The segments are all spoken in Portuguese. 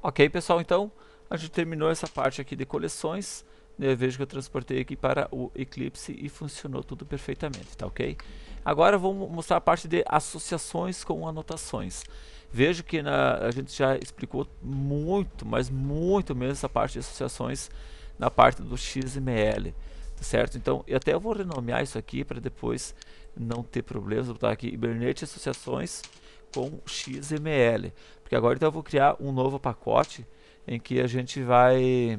Ok, pessoal, então a gente terminou essa parte aqui de coleções. Eu vejo que eu transportei aqui para o Eclipse e funcionou tudo perfeitamente, tá ok? Agora vamos mostrar a parte de associações com anotações. Vejo que na, a gente já explicou muito, mas muito mesmo essa parte de associações na parte do XML, tá certo? Então, eu até vou renomear isso aqui para depois não ter problemas. Vou botar aqui Hibernate Associações com XML, porque agora então eu vou criar um novo pacote em que a gente vai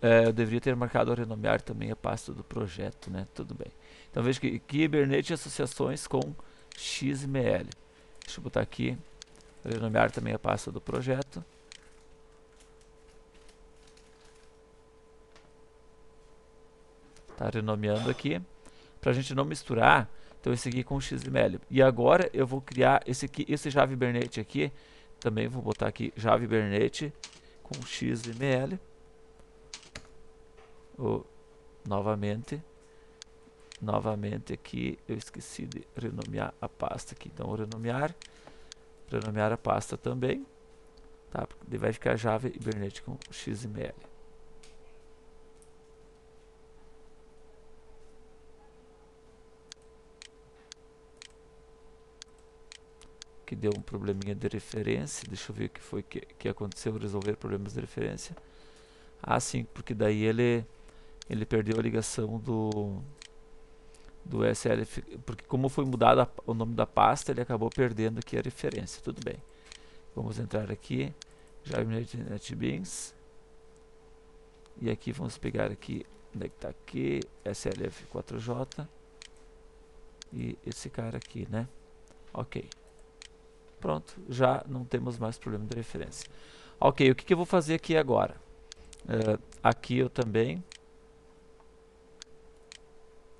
é, eu deveria ter marcado renomear também a pasta do projeto, né? Tudo bem. Então veja que Kubernetes associações com XML. Deixa eu botar aqui, renomear também a pasta do projeto. Tá renomeando aqui. Para a gente não misturar, então esse aqui com XML. E agora eu vou criar esse aqui, esse Java Hibernate aqui. Também vou botar aqui Java Hibernate com XML oh, novamente. Novamente aqui eu esqueci de renomear a pasta aqui. Então renomear. Renomear a pasta também tá? Ele vai ficar Java Hibernate com XML que deu um probleminha de referência deixa eu ver o que foi que, que aconteceu resolver problemas de referência ah sim porque daí ele ele perdeu a ligação do do SLF, porque como foi mudado a, o nome da pasta, ele acabou perdendo aqui a referência. Tudo bem. Vamos entrar aqui, Java NetBeans. E aqui vamos pegar aqui, onde é que está aqui, SLF4J. E esse cara aqui, né? Ok. Pronto, já não temos mais problema de referência. Ok, o que, que eu vou fazer aqui agora? Uh, aqui eu também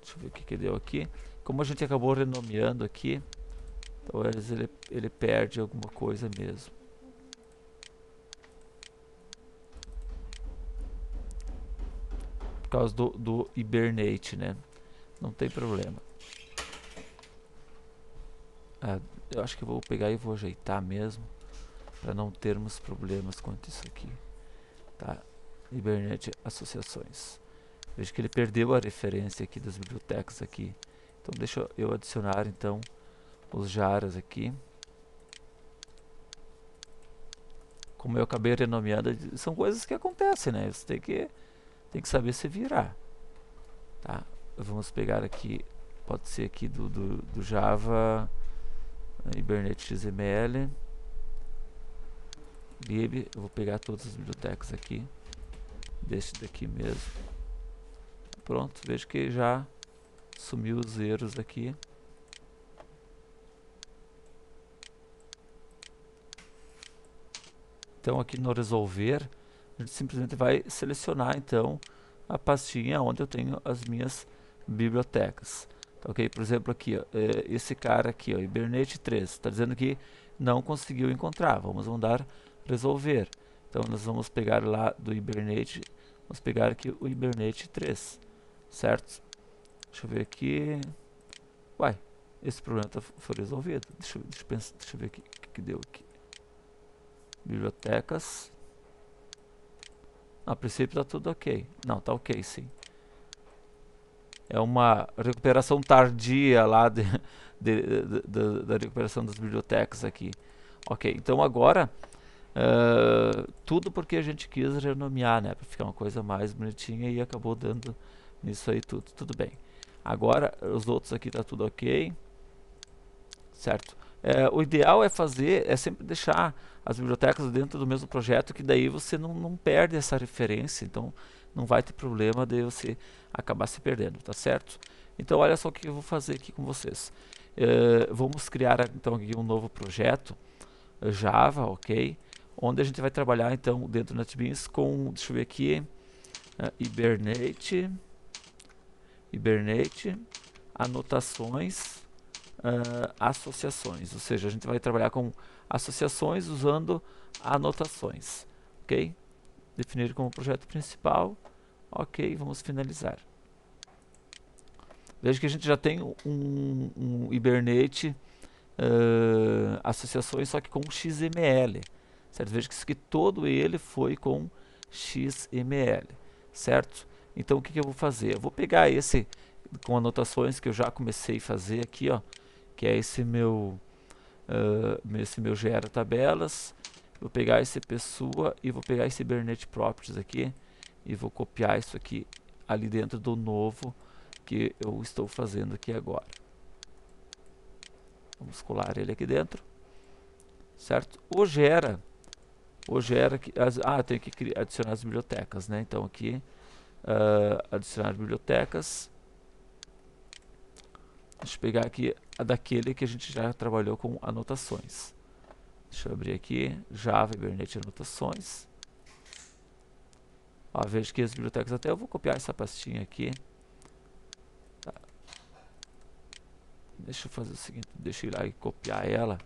Deixa eu ver o que, que deu aqui. Como a gente acabou renomeando aqui, talvez ele, ele perde alguma coisa mesmo. Por causa do, do Hibernate, né? Não tem problema. Ah, eu acho que vou pegar e vou ajeitar mesmo. Para não termos problemas quanto isso aqui. Tá? Associações. Veja que ele perdeu a referência aqui das bibliotecas aqui. Então deixa eu adicionar então os jaras aqui. Como eu acabei renomeando, são coisas que acontecem, né? Você tem que, tem que saber se virar. Tá? Vamos pegar aqui, pode ser aqui do, do, do Java Hibernate XML. lib, eu vou pegar todas as bibliotecas aqui. Desse daqui mesmo. Pronto, vejo que já sumiu os erros aqui. Então aqui no resolver, a gente simplesmente vai selecionar então a pastinha onde eu tenho as minhas bibliotecas. Ok? Por exemplo aqui, ó, é, esse cara aqui, ó, Hibernate 3, está dizendo que não conseguiu encontrar. Vamos mandar resolver. Então nós vamos pegar lá do Hibernate, vamos pegar aqui o Hibernate 3 certo? Deixa eu ver aqui. Uai, esse problema tá, foi resolvido. Deixa, eu, deixa, eu pensar, deixa eu ver o que, que deu aqui. Bibliotecas. a princípio está tudo ok. Não, está ok sim. É uma recuperação tardia lá de, de, de, da recuperação das bibliotecas aqui. Ok, então agora uh, tudo porque a gente quis renomear, né, para ficar uma coisa mais bonitinha e acabou dando nisso aí tudo, tudo bem. Agora, os outros aqui tá tudo ok. Certo? É, o ideal é fazer, é sempre deixar as bibliotecas dentro do mesmo projeto, que daí você não, não perde essa referência, então não vai ter problema de você acabar se perdendo, tá certo? Então olha só o que eu vou fazer aqui com vocês. É, vamos criar então aqui um novo projeto, Java, ok? Onde a gente vai trabalhar então dentro do NetBeans com, deixa eu ver aqui, uh, Hibernate, Hibernate, anotações, uh, associações. Ou seja, a gente vai trabalhar com associações usando anotações. Ok? Definir como projeto principal. Ok, vamos finalizar. Veja que a gente já tem um, um Hibernate uh, associações, só que com XML. certo? Veja que isso aqui todo ele foi com XML, certo? Então o que, que eu vou fazer? Eu vou pegar esse com anotações que eu já comecei a fazer aqui, ó, que é esse meu, uh, esse meu gera tabelas, vou pegar esse pessoa e vou pegar esse Bernet Properties aqui e vou copiar isso aqui ali dentro do novo que eu estou fazendo aqui agora. Vamos colar ele aqui dentro. Certo? O gera. O gera que as, ah, tem que adicionar as bibliotecas, né? Então aqui uh, adicionar bibliotecas. Deixa eu pegar aqui a daquele que a gente já trabalhou com anotações. Deixa eu abrir aqui, Java Hibernate Anotações. Ó, vejo que as bibliotecas até eu vou copiar essa pastinha aqui. Tá. Deixa eu fazer o seguinte, deixa eu ir lá e copiar ela.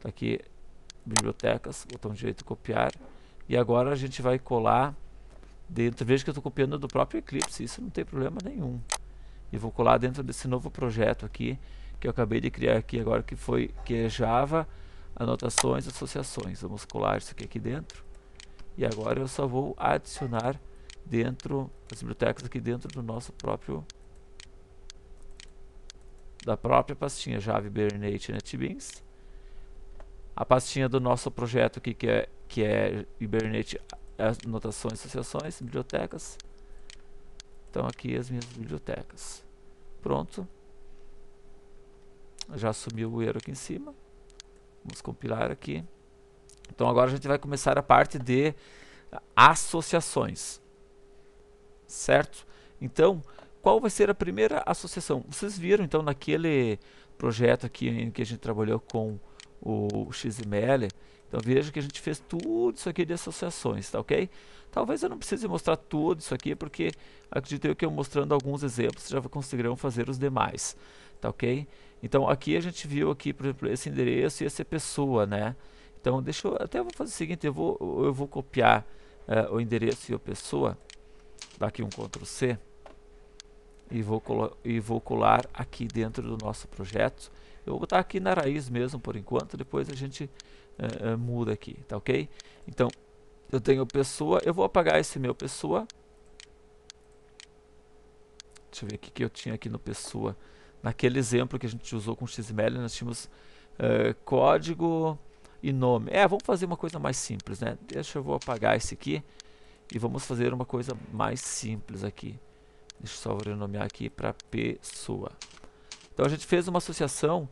Tá aqui, bibliotecas, botão direito copiar. E agora a gente vai colar dentro, veja que eu estou copiando do próprio Eclipse, isso não tem problema nenhum. E vou colar dentro desse novo projeto aqui, que eu acabei de criar aqui agora, que foi que é Java, anotações, associações. Vamos colar isso aqui, aqui dentro. E agora eu só vou adicionar dentro as bibliotecas aqui dentro do nosso próprio da própria pastinha Java Hibernate NetBeans. A pastinha do nosso projeto aqui que é que é Hibernate anotações, associações, bibliotecas. Então aqui as minhas bibliotecas. Pronto. Já sumiu o erro aqui em cima. Vamos compilar aqui. Então agora a gente vai começar a parte de associações. Certo? Então, qual vai ser a primeira associação? Vocês viram então naquele projeto aqui em que a gente trabalhou com o XML. Então veja que a gente fez tudo isso aqui de associações, tá ok? Talvez eu não precise mostrar tudo isso aqui, porque acredito eu que eu mostrando alguns exemplos já conseguirão fazer os demais, tá ok? Então aqui a gente viu aqui, por exemplo, esse endereço e essa pessoa, né? Então deixa eu, até vou fazer o seguinte, eu vou, eu vou copiar uh, o endereço e a pessoa, dar aqui um Ctrl C, e vou, e vou colar aqui dentro do nosso projeto. Eu vou botar aqui na raiz mesmo por enquanto, depois a gente uh, uh, muda aqui, tá ok? Então, eu tenho pessoa, eu vou apagar esse meu pessoa. Deixa eu ver o que eu tinha aqui no pessoa. Naquele exemplo que a gente usou com XML, nós tínhamos uh, código e nome. É, vamos fazer uma coisa mais simples, né? Deixa eu vou apagar esse aqui e vamos fazer uma coisa mais simples aqui. Deixa eu só renomear aqui para pessoa. Então a gente fez uma associação,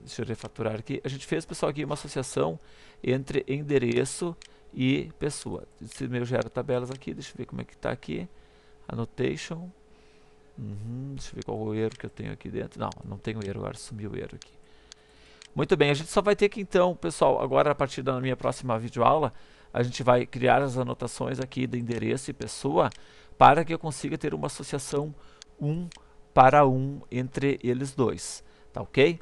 deixa eu refaturar aqui, a gente fez, pessoal, aqui uma associação entre endereço e pessoa. Esse meu gera tabelas aqui, deixa eu ver como é que está aqui. Annotation. Uhum, deixa eu ver qual o erro que eu tenho aqui dentro. Não, não tenho erro, agora sumiu o erro aqui. Muito bem, a gente só vai ter que então, pessoal, agora a partir da minha próxima videoaula, a gente vai criar as anotações aqui do endereço e pessoa para que eu consiga ter uma associação um para um entre eles dois, tá ok?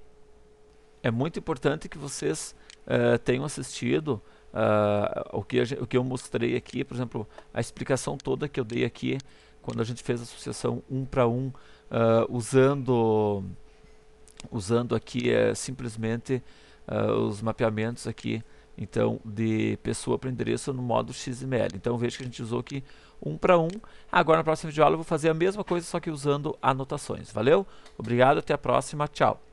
É muito importante que vocês uh, tenham assistido uh, o, que o que eu mostrei aqui, por exemplo, a explicação toda que eu dei aqui quando a gente fez a associação um para um, uh, usando, usando aqui é, simplesmente os mapeamentos aqui então de pessoa para endereço no modo XML. Então veja que a gente usou aqui um para um. Agora na próxima videoaula eu vou fazer a mesma coisa, só que usando anotações. Valeu? Obrigado, até a próxima. Tchau.